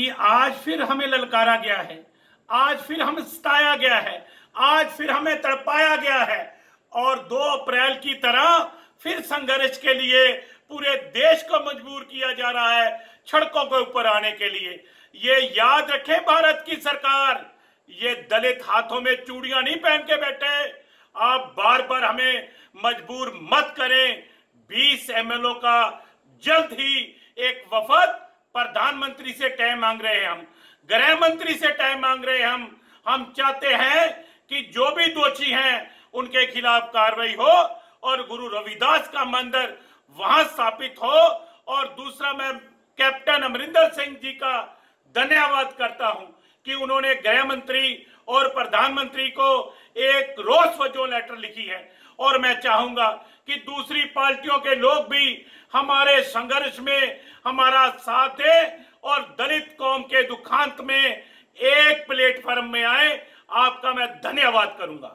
आज फिर हमें ललकारा गया है, आज फिर हमें सताया गया है, आज फिर हमें तड़पाया गया है और 2 अप्रैल की तरह फिर संघर्ष के लिए पूरे देश को मजबूर किया जा रहा है सड़कों के ऊपर आने के लिए। ये याद रखे भारत की सरकार। ये दलित हाथों में चूड़ियाँ नहीं पहन के बैठे। आप बार बार हमें मजबूर मत करें। 20 एमएलओ का जल्द ही एक वफद प्रधानमंत्री से टाइम मांग रहे हैं हम। गृह मंत्री से टाइम मांग रहे हैं हम। हम चाहते हैं कि जो भी दोषी हैं, उनके खिलाफ कार्रवाई हो और गुरु रविदास का मंदिर वहाँ स्थापित हो। और दूसरा मैं कैप्टन अमरिंदर सिंह जी का धन्यवाद करता हूँ कि उन्होंने गृह मंत्री और प्रधानमंत्री को एक रोज वजो लेटर लिखी है। और मैं चाहूँगा कि दूसरी पार्टियों के लोग भी हमारे संघर्ष में हमारा साथ दे और दलित कौम के दुखांत में एक प्लेटफॉर्म में आए, आपका मैं धन्यवाद करूँगा।